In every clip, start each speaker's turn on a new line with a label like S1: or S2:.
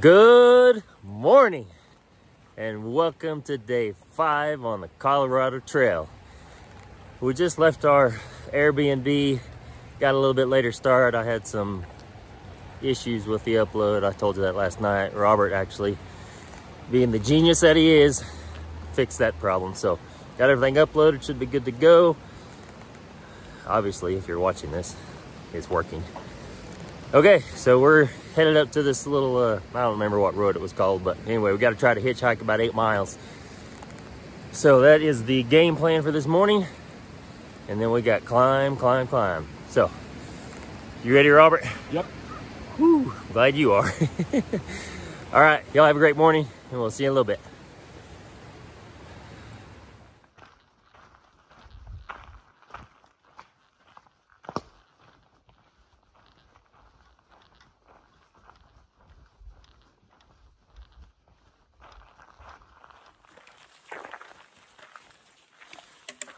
S1: Good morning and welcome to day five on the Colorado Trail. We just left our Airbnb, got a little bit later start. I had some issues with the upload. I told you that last night. Robert actually, being the genius that he is, fixed that problem. So got everything uploaded, should be good to go. Obviously, if you're watching this, it's working. Okay, so we're headed up to this little, uh, I don't remember what road it was called, but anyway, we got to try to hitchhike about eight miles. So that is the game plan for this morning. And then we got climb, climb, climb. So, you ready, Robert?
S2: Yep.
S1: Whew, glad you are. All right, y'all have a great morning, and we'll see you in a little bit.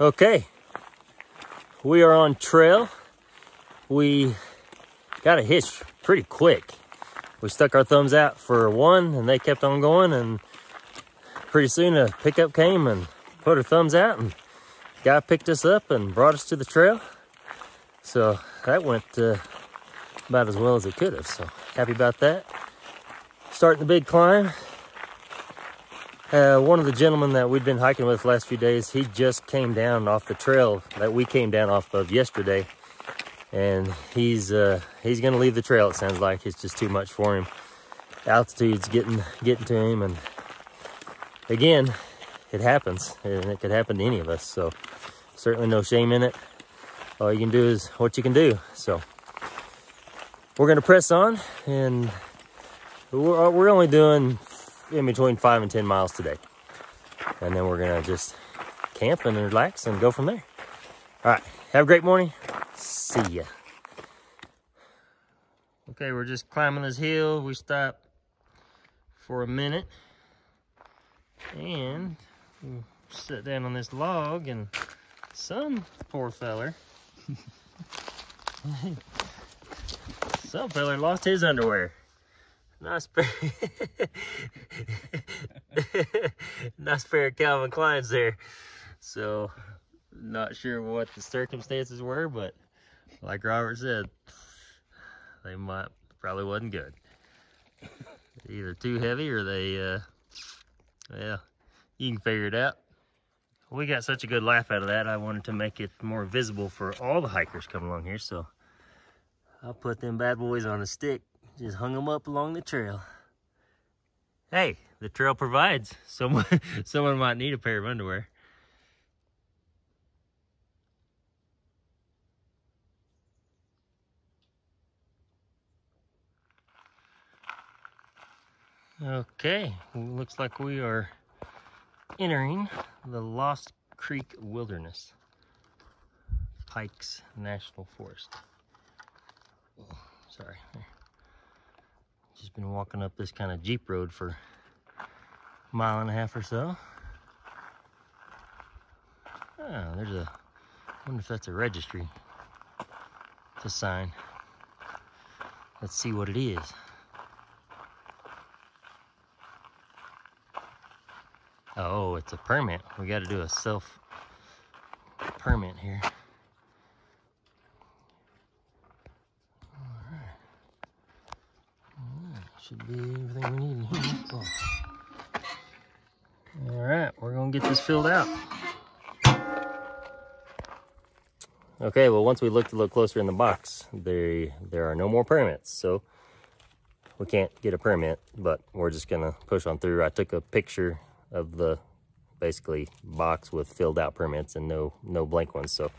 S1: Okay, we are on trail. We got a hitch pretty quick. We stuck our thumbs out for one and they kept on going and pretty soon a pickup came and put her thumbs out and guy picked us up and brought us to the trail. So that went uh, about as well as it could have. So happy about that. Starting the big climb. Uh, one of the gentlemen that we'd been hiking with last few days, he just came down off the trail that we came down off of yesterday. And he's uh, he's gonna leave the trail, it sounds like. It's just too much for him. Altitude's getting getting to him and again, it happens. And it could happen to any of us. So certainly no shame in it. All you can do is what you can do. So we're gonna press on and we're, we're only doing in between five and 10 miles today. And then we're gonna just camp and relax and go from there. All right, have a great morning. See ya. Okay, we're just climbing this hill. We stop for a minute and sit down on this log and some poor feller, some feller lost his underwear. Nice pair. nice pair of Calvin Kleins there. So, not sure what the circumstances were, but like Robert said, they might probably wasn't good. Either too heavy or they, uh, yeah, you can figure it out. We got such a good laugh out of that, I wanted to make it more visible for all the hikers coming along here, so I'll put them bad boys on a stick just hung them up along the trail. Hey, the trail provides. Someone, someone might need a pair of underwear. Okay, looks like we are entering the Lost Creek Wilderness, Pikes National Forest. Oh, sorry. Just been walking up this kind of Jeep road for a mile and a half or so. Oh, there's a, I wonder if that's a registry. It's a sign. Let's see what it is. Oh, it's a permit. We got to do a self permit here. Should be everything we need in here. Oh. All right, we're gonna get this filled out. Okay, well, once we looked a little closer in the box, there, there are no more permits, so we can't get a permit, but we're just gonna push on through. I took a picture of the basically box with filled out permits and no no blank ones, so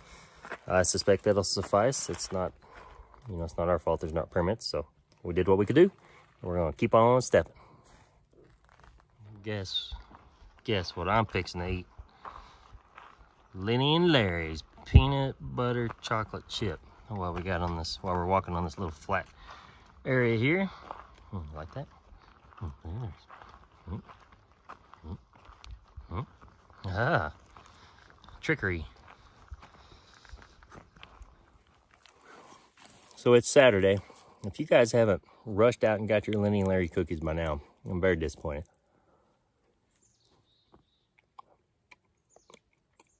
S1: I suspect that'll suffice. It's not, you know, it's not our fault there's not permits, so we did what we could do. We're gonna keep on stepping. Guess, guess what I'm fixing to eat? Lenny and Larry's peanut butter chocolate chip. While we got on this, while we're walking on this little flat area here, mm, like that. Mm, mm, mm. ah, trickery. So it's Saturday. If you guys haven't rushed out and got your Lenny and Larry cookies by now. I'm very disappointed.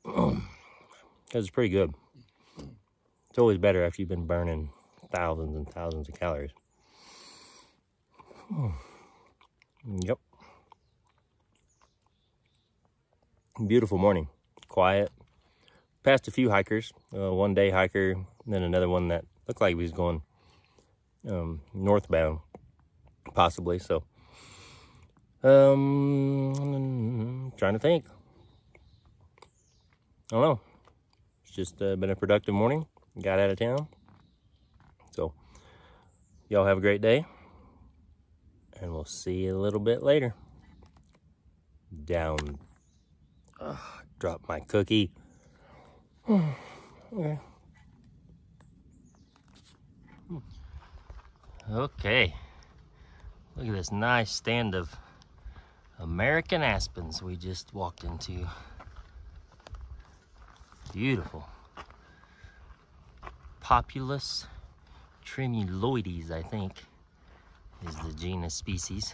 S1: Because it's pretty good. It's always better after you've been burning thousands and thousands of calories. Yep. Beautiful morning. Quiet. Passed a few hikers. Uh, one day hiker, then another one that looked like he was going um, northbound, possibly. So, um, trying to think. I don't know. It's just uh, been a productive morning. Got out of town. So, y'all have a great day. And we'll see you a little bit later. Down. Ugh, drop my cookie. okay. Okay. Look at this nice stand of American aspens we just walked into. Beautiful. Populus tremuloides, I think, is the genus species.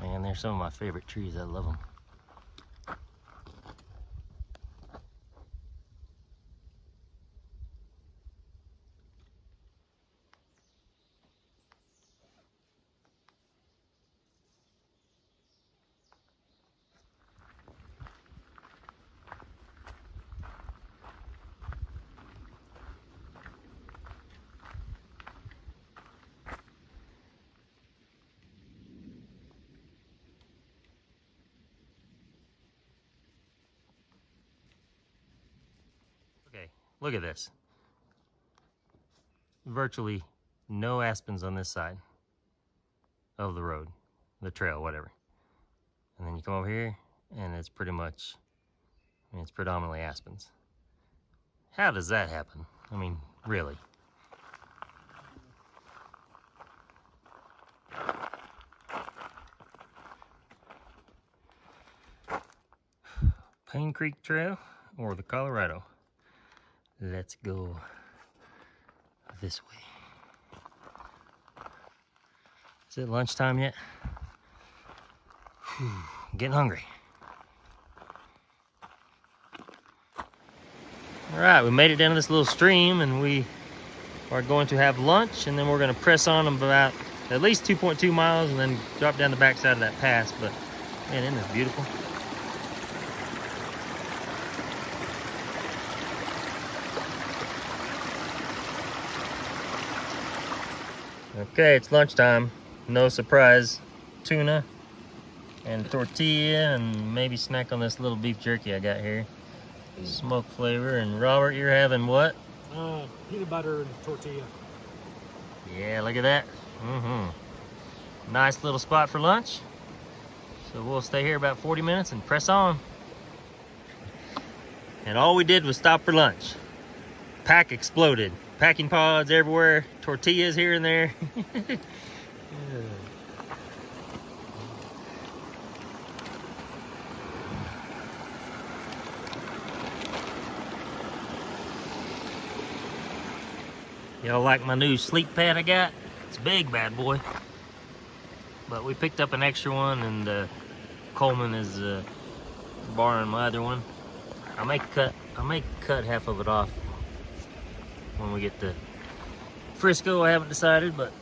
S1: Man, they're some of my favorite trees. I love them. Okay, look at this. Virtually no aspens on this side of the road, the trail, whatever. And then you come over here and it's pretty much, I mean, it's predominantly aspens. How does that happen? I mean, really? Pine Creek Trail or the Colorado? Let's go this way. Is it lunchtime yet? Whew, getting hungry. All right, we made it down to this little stream and we are going to have lunch and then we're going to press on about at least 2.2 miles and then drop down the backside of that pass. But man, isn't this beautiful? Okay, it's lunchtime. No surprise. Tuna and tortilla and maybe snack on this little beef jerky I got here. Smoke flavor. And Robert, you're having what?
S2: Uh, peanut butter and tortilla.
S1: Yeah, look at that. Mm-hmm. Nice little spot for lunch. So we'll stay here about 40 minutes and press on. And all we did was stop for lunch. Pack exploded. Packing pods everywhere. Tortillas here and there. Y'all like my new sleep pad I got? It's big bad boy. But we picked up an extra one and uh, Coleman is uh, borrowing my other one. I may cut I may cut half of it off when we get to Frisco. I haven't decided, but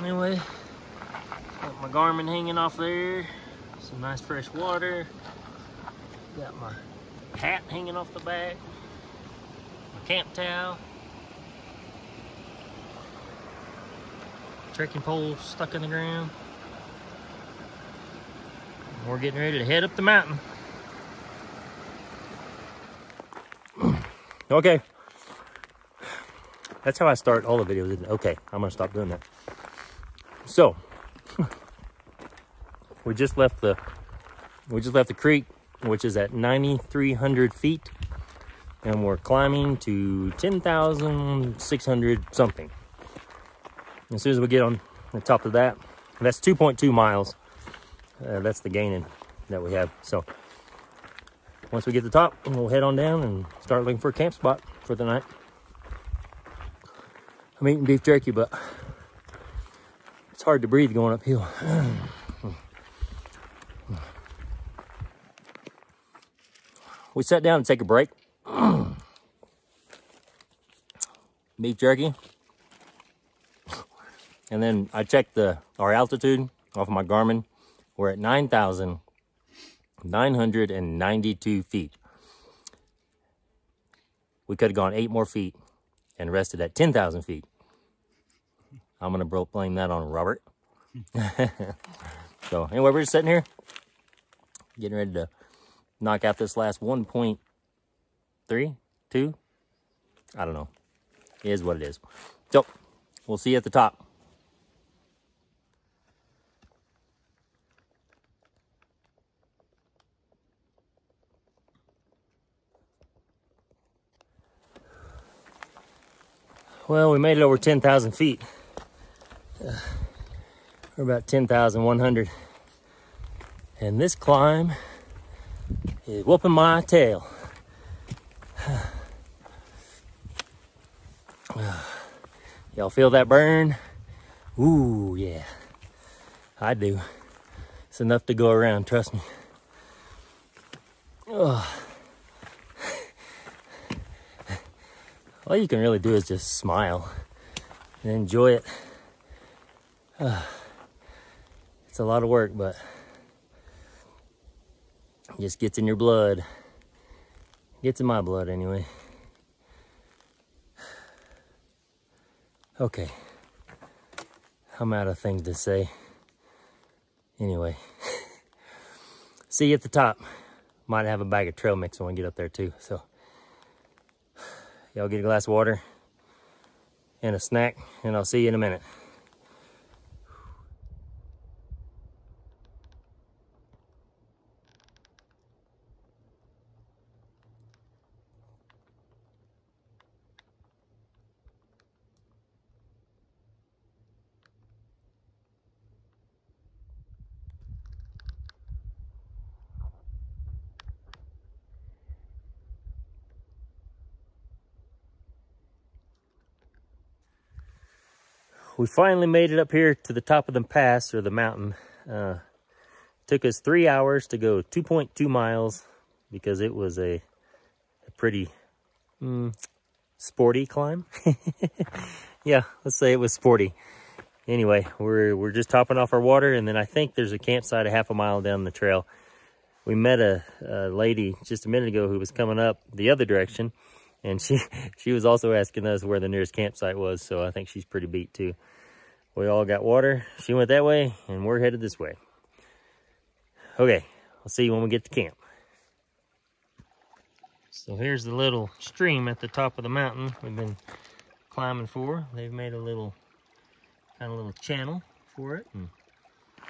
S1: anyway, got my Garmin hanging off there. Some nice fresh water. Got my hat hanging off the back. My camp towel. Trekking pole stuck in the ground. We're getting ready to head up the mountain. okay. That's how I start all the videos. Okay, I'm gonna stop doing that. So, we just left the we just left the creek, which is at 9,300 feet, and we're climbing to 10,600 something. As soon as we get on the top of that, that's 2.2 miles. Uh, that's the gaining that we have. So once we get to the top, we'll head on down and start looking for a camp spot for the night. I'm eating beef jerky, but it's hard to breathe going uphill. we sat down to take a break. beef jerky. And then I checked the our altitude off of my Garmin. We're at 9,992 feet. We could have gone eight more feet and rested at 10,000 feet. I'm going to blame that on Robert. Hmm. so anyway, we're just sitting here getting ready to knock out this last 1.3, 2. I don't know. It is what it is. So we'll see you at the top. Well, we made it over 10,000 feet. Uh, we're about 10,100. And this climb is whooping my tail. Y'all feel that burn? Ooh, yeah. I do. It's enough to go around, trust me. Ugh. all you can really do is just smile and enjoy it. Uh, it's a lot of work, but it just gets in your blood. Gets in my blood anyway. Okay. I'm out of things to say. Anyway. See you at the top. Might have a bag of trail mix when we get up there too, so. Y'all get a glass of water and a snack, and I'll see you in a minute. We finally made it up here to the top of the pass or the mountain. Uh, took us three hours to go 2.2 miles because it was a, a pretty mm, sporty climb. yeah, let's say it was sporty. Anyway, we're, we're just topping off our water and then I think there's a campsite a half a mile down the trail. We met a, a lady just a minute ago who was coming up the other direction and she she was also asking us where the nearest campsite was so i think she's pretty beat too. We all got water. She went that way and we're headed this way. Okay i'll see you when we get to camp. So here's the little stream at the top of the mountain we've been climbing for. They've made a little kind of little channel for it. And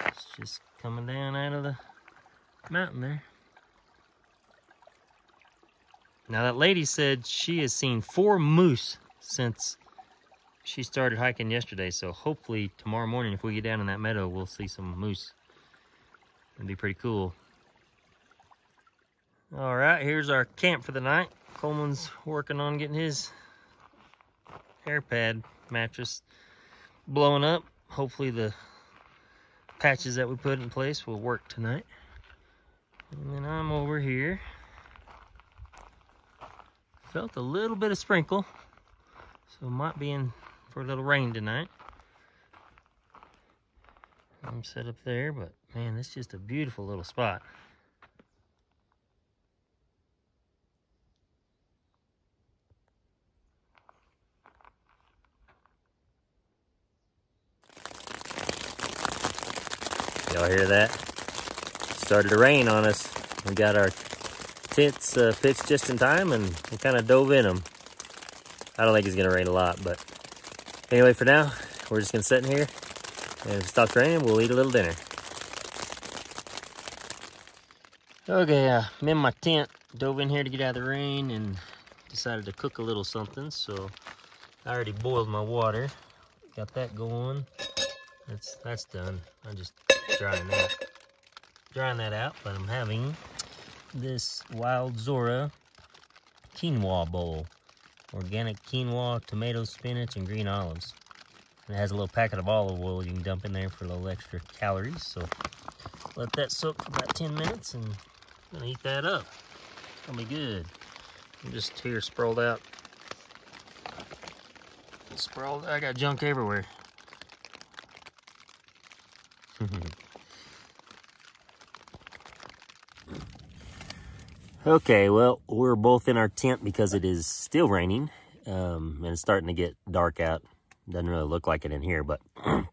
S1: it's just coming down out of the mountain there now that lady said she has seen four moose since she started hiking yesterday. So hopefully tomorrow morning, if we get down in that meadow, we'll see some moose. It'd be pretty cool. All right, here's our camp for the night. Coleman's working on getting his air pad mattress blowing up. Hopefully the patches that we put in place will work tonight. And then I'm over here Felt a little bit of sprinkle, so might be in for a little rain tonight. I'm set up there, but man, it's just a beautiful little spot. Y'all hear that? Started to rain on us. We got our tents uh, just in time and we kind of dove in them. I don't think it's to rain a lot, but anyway, for now, we're just to sit in here and if it stops raining, we'll eat a little dinner. Okay, uh, I'm in my tent, dove in here to get out of the rain and decided to cook a little something. So I already boiled my water, got that going. That's that's done. I'm just drying that, drying that out, but I'm having this Wild Zora quinoa bowl. organic quinoa, tomatoes, spinach, and green olives. And it has a little packet of olive oil you can dump in there for a little extra calories. So let that soak for about 10 minutes and I'm gonna heat that up. Gonna be good. I'm just here sprawled out. Sprawled, I got junk everywhere. Okay, well, we're both in our tent because it is still raining um, and it's starting to get dark out. Doesn't really look like it in here, but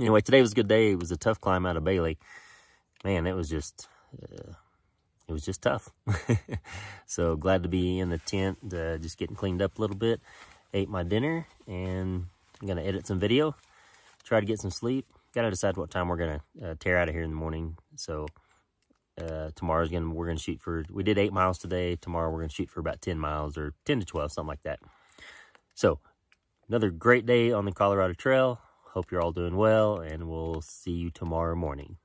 S1: anyway, today was a good day. It was a tough climb out of Bailey. Man, it was just, uh, it was just tough. so glad to be in the tent, uh, just getting cleaned up a little bit. Ate my dinner and I'm gonna edit some video, try to get some sleep. Gotta decide what time we're gonna uh, tear out of here in the morning. So uh, tomorrow's gonna we're gonna shoot for. We did eight miles today. Tomorrow we're gonna shoot for about ten miles or ten to twelve, something like that. So another great day on the Colorado Trail. Hope you're all doing well, and we'll see you tomorrow morning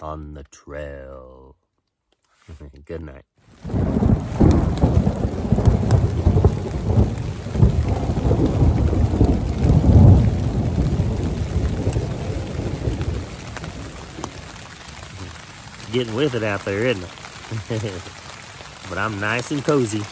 S1: on the trail. Good night. Getting with it out there, isn't it? but I'm nice and cozy.